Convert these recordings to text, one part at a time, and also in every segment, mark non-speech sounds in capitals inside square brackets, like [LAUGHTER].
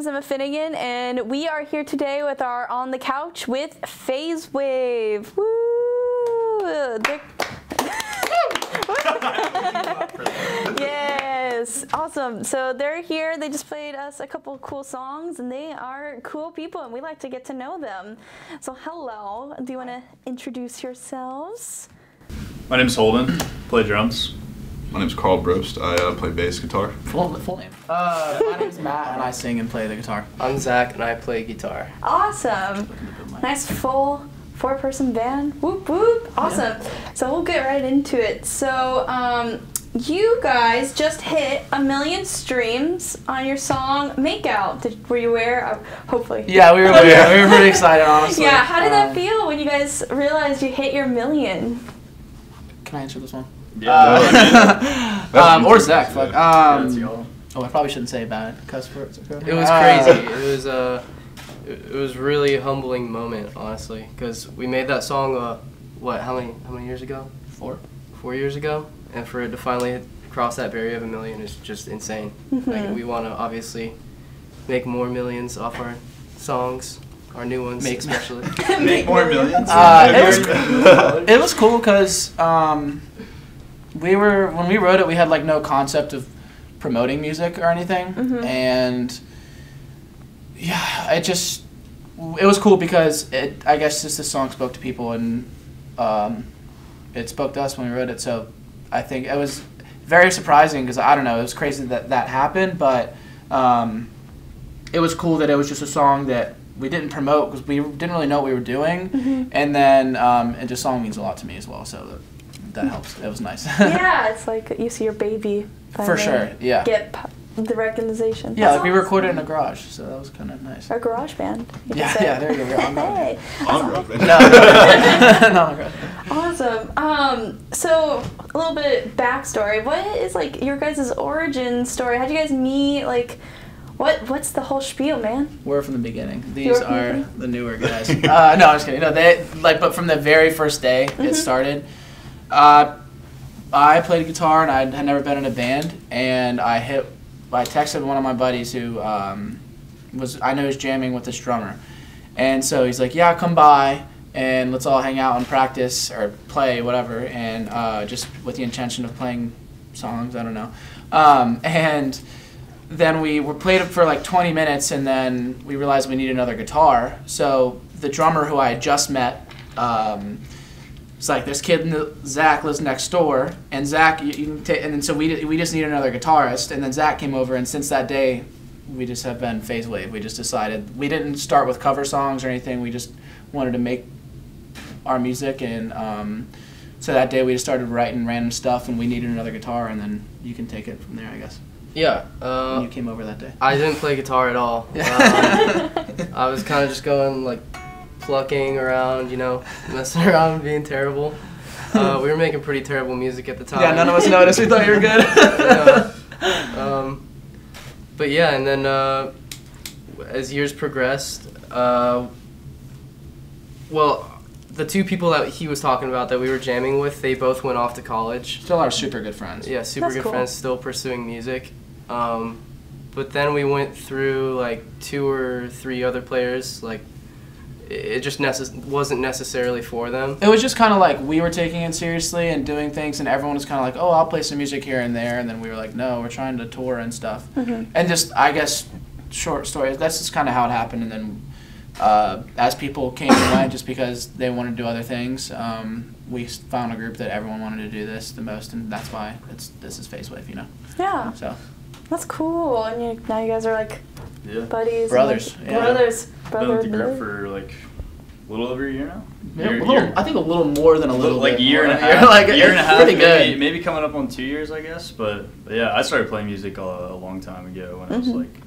is Emma Finnegan, and we are here today with our On the Couch with Phase Wave. Woo! [LAUGHS] Yes, awesome. So they're here. They just played us a couple cool songs, and they are cool people, and we like to get to know them. So, hello. Do you want to introduce yourselves? My name is Holden. Play drums. My name's Carl Brobst. I uh, play bass guitar. Full, full name. Uh, my name's Matt, and I sing and play the guitar. I'm Zach and I play guitar. Awesome. Nice full four person band. Whoop whoop. Awesome. So we'll get right into it. So um, you guys just hit a million streams on your song Makeout. Did, were you aware? Uh, hopefully. Yeah, we were, we were, we were pretty [LAUGHS] excited, honestly. Yeah, how did that Um, feel when you guys realized you hit your million? Can I answer this one? Yeah. Uh, [LAUGHS] um, or Zach. Fuck. Um, y'all. oh, I probably shouldn't say bad cuss words. okay? It was Uh, crazy. It was uh, it it was really a humbling moment, honestly, because we made that song. Uh, what? How many? How many years ago? Four. Four years ago, and for it to finally cross that barrier of a million is just insane. Like we want to obviously make more millions off our songs, our new ones Make- especially. [LAUGHS] Make more millions. Uh, it was [LAUGHS] it was cool because um, we were when we wrote it, we had like no concept of promoting music or anything, Mhm. and yeah, it just it was cool because it I guess just the song spoke to people and um, it spoke to us when we wrote it. So I think it was very surprising because I don't know, it was crazy that that happened, but um, it was cool that it was just a song that we didn't promote because we didn't really know what we were doing, Mhm. and then um, and just song means a lot to me as well, so that, that helps. It was nice. yeah, [LAUGHS] it's like you see your baby. for sure. Yeah. Get p- the recognition. Yeah, That's like we awesome. recorded in a garage, so that was kind of nice. Or garage band. Yeah, yeah, there you go. We're on garage hey, On road, man. [LAUGHS] No, no, no, [LAUGHS] no, awesome. Um, so a little bit backstory. What is like your guys' origin story? How'd you guys meet? Like, what what's the whole spiel, man? We're from the beginning. These are the newer guys. uh, no, I'm just kidding. No, they like, but from the very first day Mhm. it started, uh, I played guitar and I had never been in a band, and I hit, I texted one of my buddies who um, was I know was jamming with this drummer, and so he's like, yeah, come by and let's all hang out and practice or play whatever, and uh, just with the intention of playing songs. I don't know, um, and then we were played it for like 20 minutes and then we realized we needed another guitar so the drummer who i had just met um, was like this kid in the, zach lives next door and zach you, you can ta- and then so we, we just need another guitarist and then zach came over and since that day we just have been phase wave we just decided we didn't start with cover songs or anything we just wanted to make our music and um, so that day we just started writing random stuff and we needed another guitar and then you can take it from there i guess Yeah. Uh, you came over that day I didn't play guitar at all. [LAUGHS] Um, I was kind of just going like plucking around, you know, [LAUGHS] messing around being terrible. Uh, we were making pretty terrible music at the time. Yeah, none of us noticed. We thought you were good. [LAUGHS] Yeah. Um, but yeah, and then uh, as years progressed, uh, well, the two people that he was talking about that we were jamming with, they both went off to college. Still are super good friends. Yeah, super That's good cool. friends, still pursuing music. Um, but then we went through like two or three other players. Like, it it just necess- wasn't necessarily for them. It was just kind of like we were taking it seriously and doing things, and everyone was kind of like, "Oh, I'll play some music here and there," and then we were like, "No, we're trying to tour and stuff." Mhm. And just, I guess, short story. That's just kind of how it happened. And then, uh, as people came and went, just because they wanted to do other things, um, we found a group that everyone wanted to do this the most, and that's why it's this is Phase Wave, you know. Yeah, So that's cool. And you, now you guys are like Yeah. buddies. and, Brothers, like, yeah. Brothers. Been Brother. with the group for like a little over a year now. yeah, a Year- little, year- I think a little more than a little, like bit year and a more. half, [LAUGHS] like a year and a half, pretty maybe, good. maybe coming up on two years, I guess. But, but yeah, I started playing music a, a long time ago when I was Mhm. like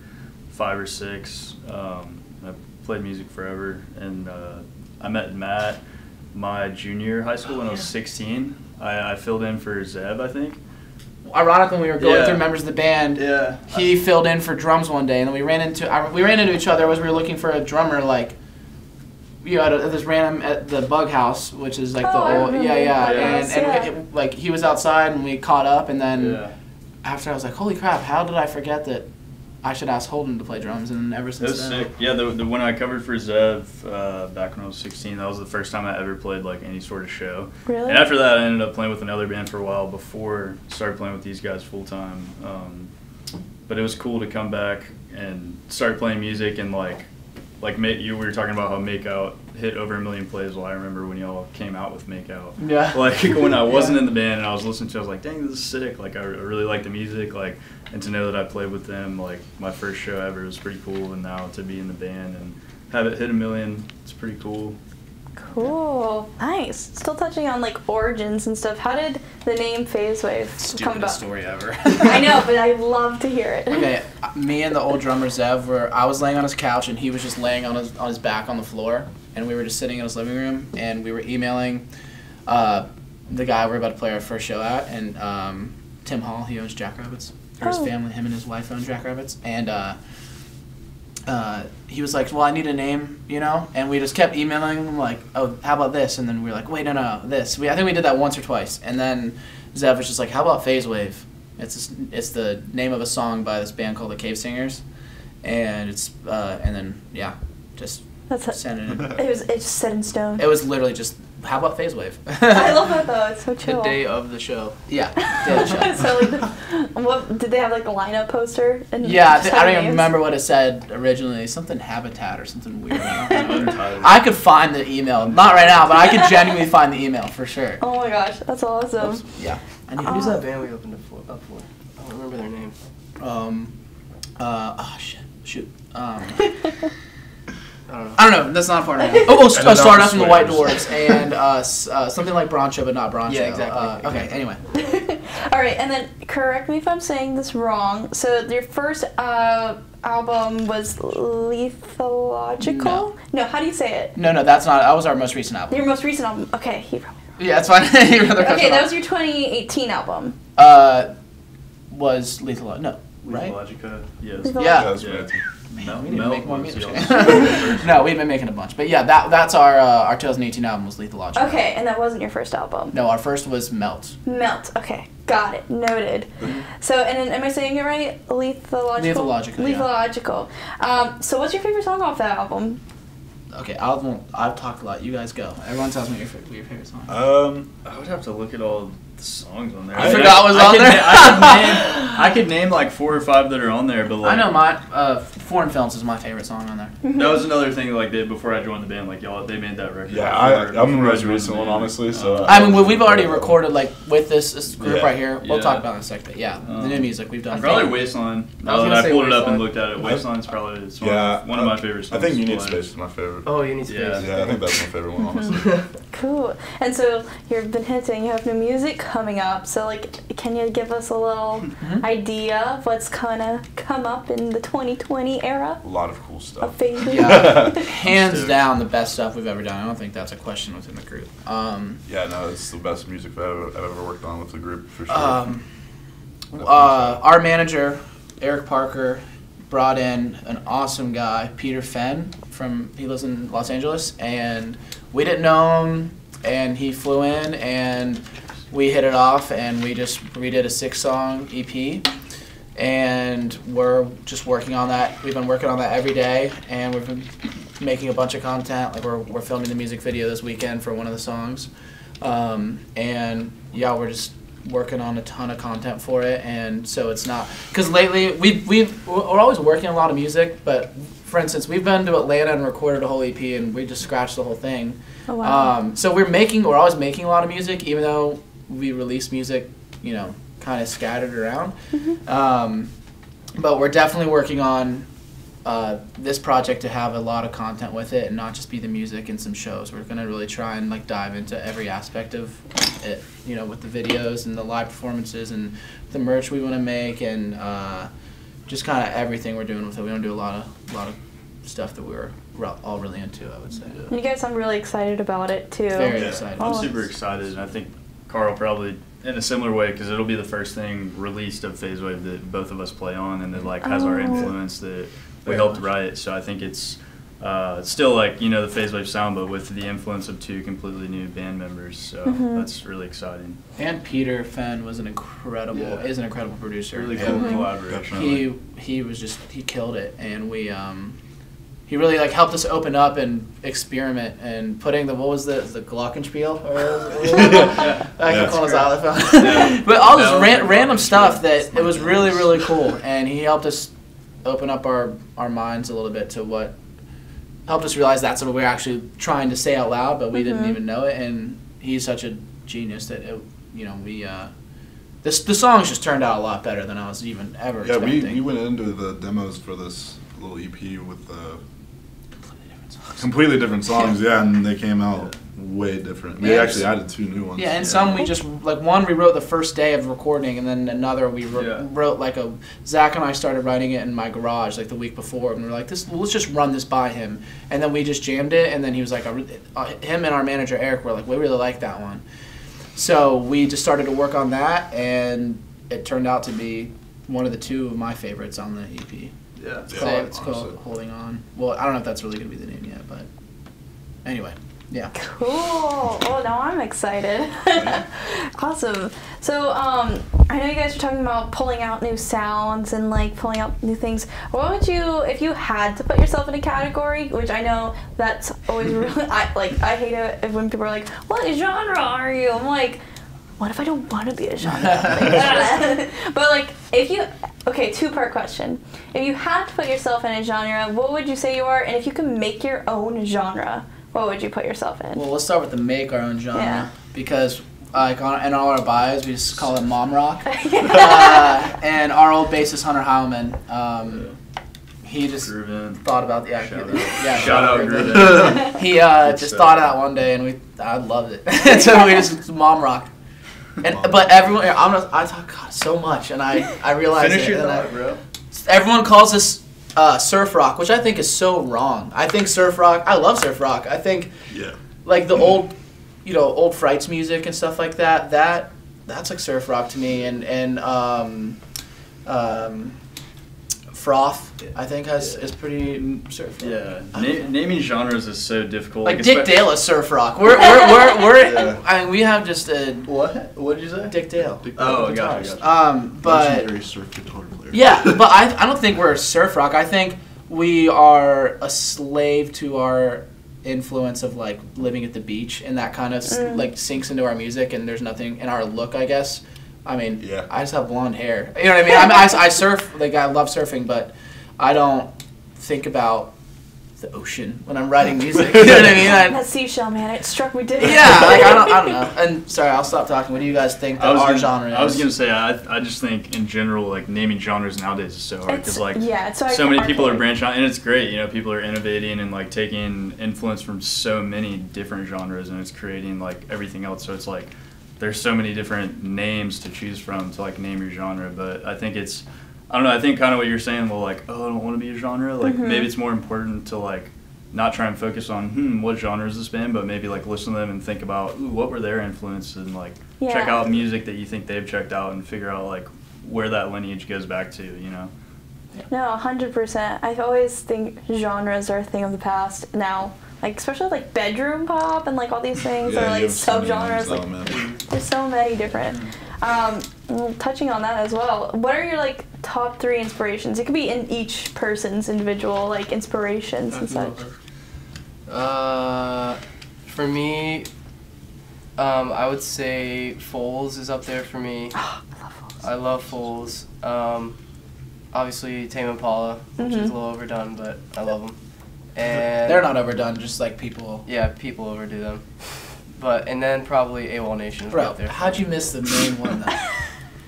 five or six. Um, I played music forever, and uh, I met Matt my junior high school when I was 16. I, I filled in for Zev, I think. Ironically, when we were going Yeah. through members of the band, Yeah. he filled in for drums one day, and then we ran into I, we ran into each other as we were looking for a drummer. Like, you know, at, at this random at the Bug House, which is like Oh, the old yeah yeah, Bug and, House, and yeah. it- like he was outside and we caught up, and then yeah. after I was like, holy crap, how did I forget that I should ask Holden to play drums, and ever It since was then. sick. Yeah, the, the when I covered for Zev uh, back when I was 16, that was the first time I ever played like any sort of show. Really? And after that, I ended up playing with another band for a while before I started playing with these guys full time. Um, but it was cool to come back and start playing music and like like make, you we were talking about how Make Out hit over a million plays. Well, I remember when y'all came out with Make Out. Yeah. [LAUGHS] Like when I [LAUGHS] wasn't Yeah. in the band and I was listening to, it, I was like, "Dang, this is sick!" Like I, I really like the music. Like and to know that I played with them, like my first show ever was pretty cool. And now to be in the band and have it hit a million, it's pretty cool. Cool. Nice. Still touching on like origins and stuff. How did the name Phase Wave come Stupidest about? story ever. [LAUGHS] I know, but I'd love to hear it. okay, uh, me and the old drummer Zev were. I was laying on his couch and he was just laying on his on his back on the floor, and we were just sitting in his living room and we were emailing, uh, the guy we're about to play our first show at, and um, Tim Hall. He owns Jackrabbits. Or his Oh. family, him and his wife own Jackrabbits, and. Uh, uh, he was like, "Well, I need a name, you know," and we just kept emailing him like, "Oh, how about this?" And then we were like, "Wait, no, no, this." We I think we did that once or twice, and then Zev was just like, "How about Phase Wave?" It's it's the name of a song by this band called the Cave Singers, and it's uh, and then yeah, just That's it. sent it. In. It was it's set in stone. It was literally just, "How about Phase Wave?" I love that though. It's so [LAUGHS] The day of the show. Yeah, [LAUGHS] day of the show. so like, the, what did they have like a lineup poster? And Yeah, just I, don't even remember what it said originally. Something habitat or something weird. I don't know. Untitled. I could find the email. Not right now, but I could genuinely find the email for sure. Oh my gosh, that's awesome. Yeah. I need Oh. Who's that band we opened it for, up for? I don't remember their name. Um. Uh. Oh shit. Shoot. Um. [LAUGHS] I don't know. I don't know. That's not important. [LAUGHS] Oh, oh, And st- the uh, Stardust from the White Sweaters. Dwarfs and uh, s- uh, something like Broncho, but not Broncho. Yeah, exactly, Uh, okay. Anyway. [LAUGHS] All right, and then correct me if I'm saying this wrong. So your first uh, album was Lethological. No. No, how do you say it? No, no, that's not. That was our most recent album. Your most recent album. Okay, he probably. Yeah, that's fine. You'd rather cut Okay, that off. was your 2018 album. Uh, was Lethal? No, right? Logica, yes. Lethal- Yeah. Yeah, that's Yeah. right. Mel, We need to Mel make more music. [LAUGHS] [LAUGHS] no, we've been making a bunch, but yeah, that that's our uh, our 2018 album was Lethal Logic. Okay, and that wasn't your first album. No, our first was Melt. Melt. Okay, got it. Noted. So, and then, am I saying it right? Lethological. Lethological, yeah. Um, so, what's your favorite song off that album? Okay, I'll I've talked a lot. You guys go. Everyone tells me your, your favorite song. Um, I would have to look at all the songs on there. I mean, forgot what was I on could there. na- I could, [LAUGHS] name, I could name like four or five that are on there, but like I know my uh, Foreign Films is my favorite song on there. [LAUGHS] that was another thing like they before I joined the band. Like y'all, they made that record. yeah, I, before- I'm the most recent one, band. honestly. So Uh, I mean, we- we've already recorded like with this, this group Yeah. right here. We'll Yeah. talk about it in a second. But yeah, the Um, new music we've done. Probably Wasteland. I was that gonna I say pulled it up and Wasteland. looked at it, Wasteland's probably one, Yeah, of, one of my favorite songs. I think You Need. Space is my favorite. Oh, you need space. Yeah. Yeah, I think that's my favorite one, honestly. [LAUGHS] Cool. And so you've been hinting you have new music coming up. So like, can you give us a little Mhm. idea of what's gonna come up in the 2020 era A lot of cool stuff. phase? Yeah, [LAUGHS] hands down the best stuff we've ever done. I don't think that's a question within the group. Um, Yeah, no, it's the best music I've ever, I've ever worked on with the group for sure. um, uh, our manager Eric Parker brought in an awesome guy, Peter Fenn from he lives in Los Angeles, and we didn't know him, and he flew in, and we hit it off, and we just redid a six song EP, and we're just working on that. We've been working on that every day, and we've been making a bunch of content. Like we're we're filming the music video this weekend for one of the songs, um, and yeah, we're just working on a ton of content for it and so it's not because lately we we we're always working a lot of music but for instance we've been to atlanta and recorded a whole ep and we just scratched the whole thing Oh wow. um, so we're making we're always making a lot of music even though we release music you know kind of scattered around Mhm. um, but we're definitely working on uh, this project to have a lot of content with it and not just be the music and some shows. We're gonna really try and like dive into every aspect of it, you know, with the videos and the live performances and the merch we want to make and uh, just kind of everything we're doing with it. We want to do a lot of lot of stuff that we're re- all really into. I would say. you guys I'm really excited about it too. Very Yeah, excited. I'm Oh, super excited, and I think Carl probably in a similar way because it'll be the first thing released of Phase Wave that both of us play on, and that like has our Oh. influence that we Very helped much. write. So I think it's uh, it's still like you know the phase wave sound, but with the influence of two completely new band members. So Mhm. that's really exciting. And Peter Fenn was an incredible Yeah. is an incredible producer. Really And cool Mhm. collaboration. He he was just he killed it, and we um he really like helped us open up and experiment and putting the what was the the glockenspiel or [LAUGHS] I can call it [LAUGHS] Yeah. but all this No, ran, random stuff that it was really really cool, and he helped us open up our our minds a little bit to what helped us realize that's what we we're actually trying to say out loud, but we didn't Mhm. even know it. And he's such a genius that it, you know we. Uh, this, the songs just turned out a lot better than I was even ever Yeah, we, expecting. we went into the demos for this little EP with uh, completely different songs. completely different songs, yeah, and they came out way different. We Yeah, actually added two new ones. Yeah, and some we just like one we wrote the first day of recording, and then another we wrote, Yeah. wrote like a Zach and I started writing it in my garage like the week before, and we are like, this let's just run this by him, and then we just jammed it, and then he was like, I re- uh, him and our manager Eric were like, we really like that one, so we just started to work on that, and it turned out to be one of the two of my favorites on the EP. Yeah. It's Yeah, called, it's called Holding On. Well, I don't know if that's really gonna be the name yet, but anyway, yeah. Cool. Oh, now I'm excited. [LAUGHS] awesome. So, um, I know you guys are talking about pulling out new sounds and like pulling out new things. What would you, if you had to put yourself in a category, which I know that's always [LAUGHS] really, I like, I hate it when people are like, "What genre are you?" I'm like, "What if I don't want to be a genre?" [LAUGHS] but like, if you, okay, two part question. If you had to put yourself in a genre, what would you say you are? And if you can make your own genre, what would you put yourself in? Well, let's start with the make our own genre Yeah. because like on in all our bios we just call it mom rock. [LAUGHS] Uh, and our old bassist Hunter Howman, um, he just Groovin. thought about yeah, Shout he- out. yeah, Shout out Groovin. Groovin. [LAUGHS] He uh, just stuff. thought of that one day, and we I loved it. [LAUGHS] so we just mom rock. And Mom but everyone, I'm not, I talk God so much, and I I realize Finish it, your and I- bro. everyone calls this uh, surf rock, which I think is so wrong. I think surf rock. I love surf rock. I think Yeah. like the old, you know, old Frights music and stuff like that. That that's like surf rock to me, and and um, um, froth. I think has is pretty surf. rock. Yeah, Na- naming genres is so difficult. Like Dick espe- Dale is surf rock. We're we're we're, we're [LAUGHS] Yeah. I mean we have just a What? What did you say? Dick Dale. Oh, the gotcha, guitarist. gotcha. Um, but Legendary surf guitar player. Yeah, but I, I don't think we're surf rock. I think we are a slave to our influence of like living at the beach, and that kind of s Mm. like sinks into our music. And there's nothing in our look, I guess. I mean, Yeah. I just have blonde hair. You know what I mean? I, mean I, I surf, like I love surfing, but I don't think about the ocean when I'm writing [LAUGHS] music. [LAUGHS] You know what I mean? I, that seashell, man, it struck me dead. yeah, like I don't, I don't [LAUGHS] know. And sorry, I'll stop talking. What do you guys think that our gonna, genre is? I was gonna say I, I just think in general like naming genres nowadays is so hard because like yeah, it's so, so many people are branching out and it's great you know people are innovating and like taking influence from so many different genres and it's creating like everything else so it's like there's so many different names to choose from to like name your genre but i think it's i don't know i think kind of what you're saying well like oh i don't want to be a genre like Mhm. maybe it's more important to like not try and focus on hmm what genre is this band but maybe like listen to them and think about Ooh, what were their influences and like check out music that you think they've checked out and figure out like where that lineage goes back to you know No, hundred percent. I always think genres are a thing of the past now. Like especially like bedroom pop and like all these things Yeah, are like you have so subgenres. Like there's so many different. Um, touching on that as well. What are your like top three inspirations? It could be in each person's individual like inspirations and such. Uh, for me, um, I would say Foals is up there for me. [GASPS] I love Foals. I love Foals. Um, obviously Tame Impala, which is Mhm. a little overdone, but I love them. And They're not overdone, just like people. Yeah, people overdo them. But and then probably AWOL Nation would Bro, up there. how'd you miss the main one though?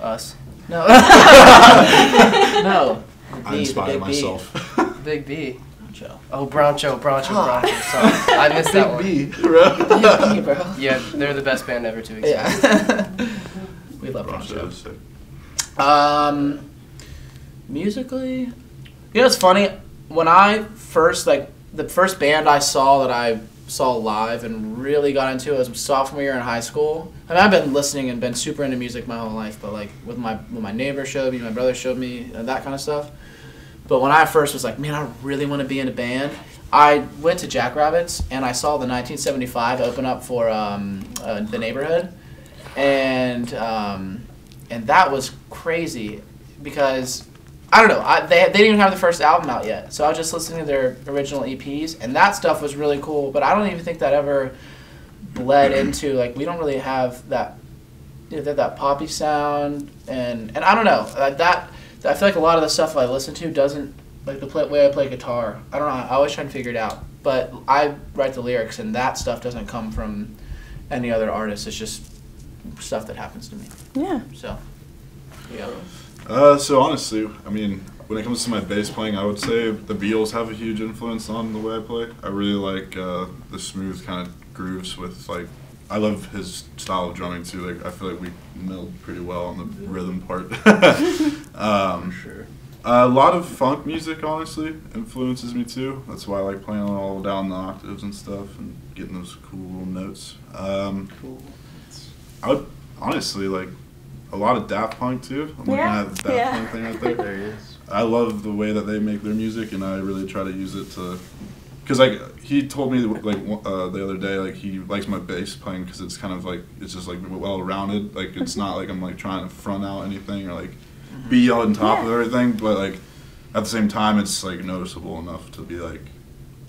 [LAUGHS] Us. No. [LAUGHS] [LAUGHS] no. The I B, inspire big B. myself. Big B. Joe. Oh, Broncho, Broncho, Ah. Broncho. Sorry, I missed that [LAUGHS] one. Big B, bro. Big B, bro. Yeah, they're the best band ever to exist. Yeah. we love Broncho Broncho. is. Um, musically, you know, it's funny when I first like the first band I saw that I saw live and really got into was sophomore year in high school. Mean, I've been listening and been super into music my whole life, but like with my when my neighbor showed me, my brother showed me, and that kind of stuff. But when I first was like, man, I really want to be in a band. I went to Jackrabbits and I saw the 1975 open up for um, uh, the neighborhood, and um, and that was crazy because I don't know. I, they, they didn't even have the first album out yet, so I was just listening to their original EPs, and that stuff was really cool. But I don't even think that ever bled into like we don't really have that you know, that, that poppy sound, and and I don't know uh, that. I feel like a lot of the stuff I listen to doesn't like the play, way I play guitar. I don't know. I always try to figure it out, but I write the lyrics, and that stuff doesn't come from any other artist. It's just stuff that happens to me. Yeah. So, yeah. Uh, so honestly, I mean, when it comes to my bass playing, I would say the Beatles have a huge influence on the way I play. I really like uh, the smooth kind of grooves with like. I love his style of drumming too. Like I feel like we meld pretty well on the rhythm part. [LAUGHS] [LAUGHS] um, sure. a lot of funk music, honestly, influences me too. That's why I like playing all down the octaves and stuff and getting those cool little notes. Um, Cool. I would honestly like a lot of Daft Punk too. I'm Yeah, looking at the Daft yeah. Punk thing right there. [LAUGHS] There he is. I love the way that they make their music, and I really try to use it to. Because like he told me like uh, the other day, like he likes my bass playing because it's kind of like it's just like well rounded. Like it's not like I'm like trying to front out anything or like be on top of everything, but like at the same time, it's like noticeable enough to be like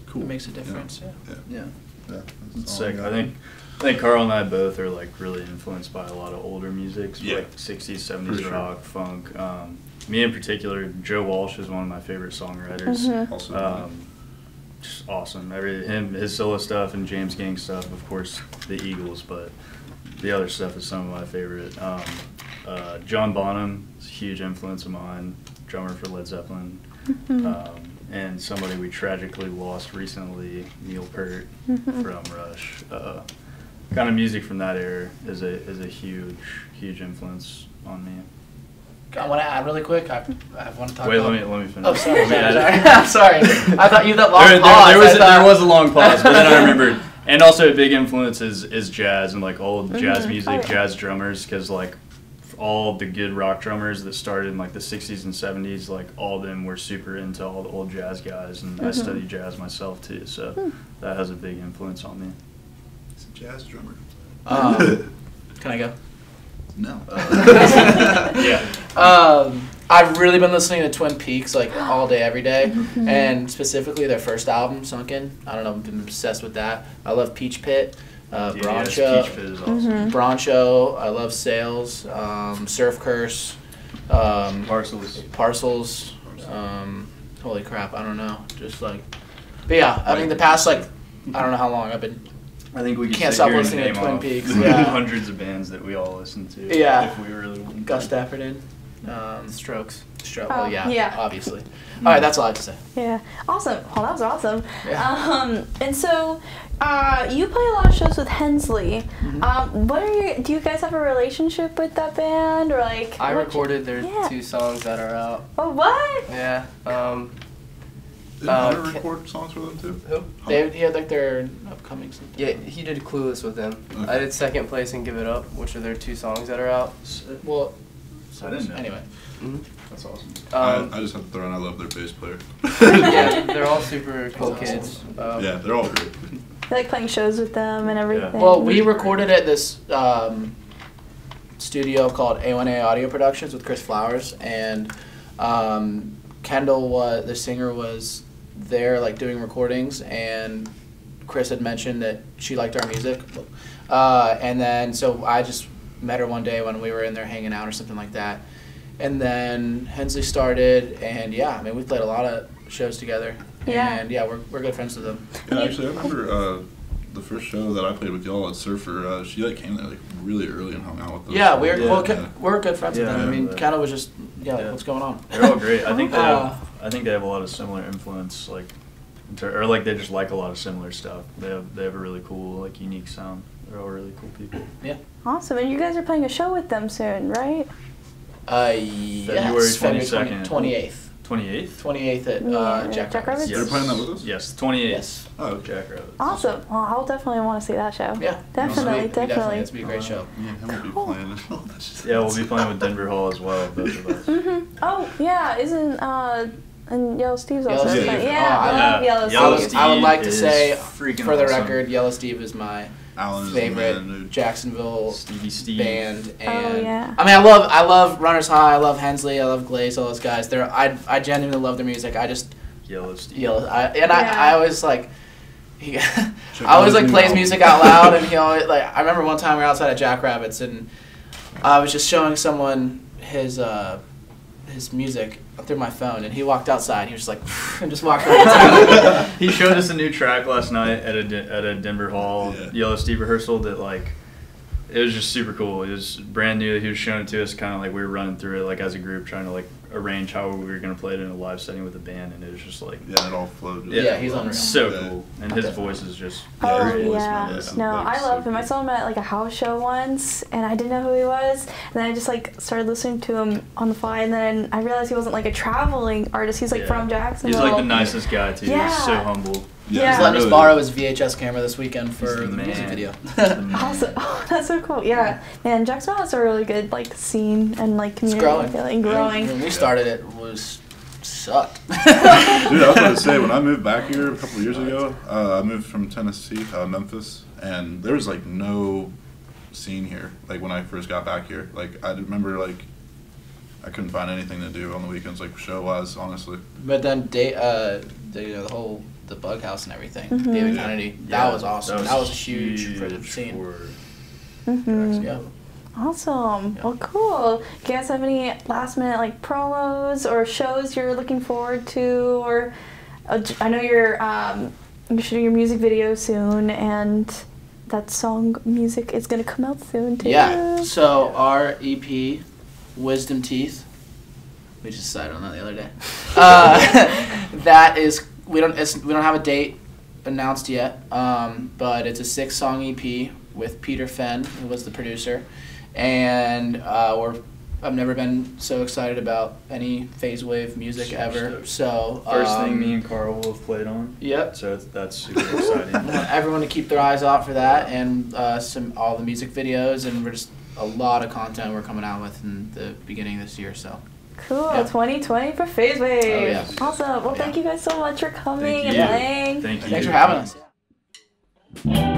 cool. It makes a Yeah. difference. Yeah. Yeah. Yeah. Yeah. It's that's sick. I think I think Carl and I both are like really influenced by a lot of older music, so Yeah. like '60s, '70s For sure. rock, funk. Um, me in particular, Joe Walsh is one of my favorite songwriters. Mhm. Also, Um, just awesome. Every him, his solo stuff, and James Gang stuff. Of course, the Eagles, but the other stuff is some of my favorite. Um, uh, John Bonham is a huge influence of mine. Drummer for Led Zeppelin. Mm-hmm. Um, and somebody we tragically lost recently, Neil Peart Mhm. from Rush. Uh, kind of music from that era is a is a huge huge influence on me. I want to add really quick. I, I want to talk Wait, about. let me let me finish. Oh, sorry, me sorry, sorry. [LAUGHS] I'm sorry. I thought you that long there, there, pause. there was I a, thought- there was a long pause, but then I remembered. [LAUGHS] And also a big influence is, is jazz and like old jazz Mhm. music, Oh, yeah. jazz drummers, because like all the good rock drummers that started in like the 60s and 70s, like all of them were super into all the old jazz guys, and I Mhm. study jazz myself too, so Hmm. that has a big influence on me. He's a jazz drummer. Um, [LAUGHS] Can I go? No. [LAUGHS] Yeah. Um, I've really been listening to Twin Peaks like all day, every day, and specifically their first album, Sunken. I don't know, I've been obsessed with that. I love Peach Pit, uh, Dude, yes, Broncho, Peach Pit is awesome. Mhm. Broncho. I love Sales, um, Surf Curse, um, Parcels. Parcels. Um, holy crap, I don't know, just like, but yeah, I mean the past like, I don't know how long I've been. I think we could Can't stop listening to Twin Peaks, [LAUGHS] yeah. hundreds of bands that we all listen to. Yeah. If we really wanted Gus to. Dapperton, um, Strokes. Stro- Oh, well, yeah, yeah. obviously. All right, that's all I have to say. Yeah. Awesome. Well, that was awesome. Yeah. Um, and so, uh, you play a lot of shows with Hensley. Mm-hmm. Um, what are your? Do you guys have a relationship with that band, or like? I what- recorded their Yeah. two songs that are out. Oh, what? Yeah. Um, Did Uh, Hunter Ca- record songs for them too? who? They, he had like their upcoming something. Yeah, he did Clueless with them. Okay. I did Second Place and Give It Up, which are their two songs that are out. Well, so I didn't know. anyway. Mhm. That's awesome. Um, I, I just have to throw in I love their bass player. [LAUGHS] yeah, they're all [LAUGHS] super cool awesome. kids. Um, yeah, they're all great. I like playing shows with them and everything. Well, we recorded at this um, studio called A1A Audio Productions with Chris Flowers, and um, Kendall was the singer was there like doing recordings, and Chris had mentioned that she liked our music, uh, and then so I just met her one day when we were in there hanging out or something like that, and then Hensley started, and yeah, I mean we played a lot of shows together, Yeah. and yeah, we're we're good friends with them. Yeah, actually, I remember uh, the first show that I played with y'all at Surfer. Uh, she like came there like really early and hung out with us. Yeah, we're Yeah. well, ca- we're good friends with Yeah, them. I mean, yeah. Kendall was just yeah, like, Yeah. what's going on? They're all great. I think [LAUGHS] they Uh, have. I think they have a lot of similar influence, like, in or like they just like a lot of similar stuff. They have they have a really cool, like, unique sound. They're all really cool people. Yeah. Awesome. And you guys are playing a show with them soon, right? Uh, February yes, February 22nd. twenty eighth, Twenty eighth. twenty eighth at Yeah, uh, Jack, Jack Rabbits. Rabbits? They're playing that with us. Yes, twenty eighth. Yes. Oh. Jack Rabbits. Awesome. Well, I'll definitely want to see that show. Yeah, Definitely, Sweet. We definitely. It's be a great show. Me and him will be Cool. playing. [LAUGHS] Yeah, we'll be playing with Denver Hall as well, both of us. hmm Oh yeah, isn't uh, And Yellow Steve's Yellow also Steve. fun. Oh, Yeah, I- I love yeah. Yellow, I Yellow Steve. would, I would like to say, for the awesome. record, Yellow Steve is my Alan favorite. Jacksonville Stevie Steve. band. And Oh, yeah. I mean, I love I love Runners High. I love Hensley. I love Glaze. All those guys. They're I I genuinely love their music. I just Yellow Steve. Yellow. I, and Yeah. I I always like. He, [LAUGHS] I always like plays new music out loud, and he always like. I remember one time we were outside of Jackrabbits, and I was just showing someone his uh, his music through my phone, and he walked outside. He was just like, [LAUGHS] and just walked outside. [LAUGHS] he showed us a new track last night at a at a Denver Hall Yeah. Yellow Steve rehearsal that like it was just super cool. It was brand new. He was showing it to us, kind of like we were running through it like as a group, trying to like arrange how we were gonna play it in a live setting with a band, and it was just like Yeah, it all flowed. yeah, Yeah, he's unreal. so Yeah. cool, and his voice is just Oh his voice, yeah, no, like, I so love him. I saw him at like a house show once, and I didn't know who he was. And then I just like started listening to him on the fly, and then I realized he wasn't like a traveling artist. He's like Yeah. from He's like the nicest guy too. Yeah. He's so humble. Yeah. He's letting us borrow his VHS camera this weekend for He's the, the music man. video. Awesome. [LAUGHS] [LAUGHS] Oh, that's so cool. Yeah, man, Jacksonville has a really good like scene and like community growing. feeling, growing. When we started, it was sucked. [LAUGHS] Dude, I was going to say when I moved back here a couple of years ago, uh, I moved from Tennessee, uh, Memphis, and there was like no scene here. Like when I first got back here, like I remember like I couldn't find anything to do on the weekends, like show wise, honestly. But then, da- uh, the, you know, the whole the bug house and everything, Mhm. David Yeah. Kennedy, that was awesome. That was, huge huge, for the scene. for hmm Yeah. Awesome. Yeah. Well, cool. Do you guys have any last minute like promos or shows you're looking forward to? Or uh, j- I know you're um, you're shooting your music video soon, and that song music is gonna come out soon too. Yeah. So our EP, Wisdom Teeth, we just decided on that the other day. [LAUGHS] Uh, [LAUGHS] that is we don't it's, we don't have a date announced yet, um, but it's a six song EP with Peter Fenn, who was the producer, and uh, we're. I've never been so excited about any phase wave music ever. So First um, thing me and Carl will have played on. Yep. So that's super [LAUGHS] exciting. I want everyone to keep their eyes out for that and uh, some all the music videos and we're just a lot of content we're coming out with in the beginning of this year. So Cool. Yeah. 2020 for Phase Wave. Oh, yeah. Awesome. Well, thank you guys so much for coming Thank and you. playing. Thank you. thanks for having us.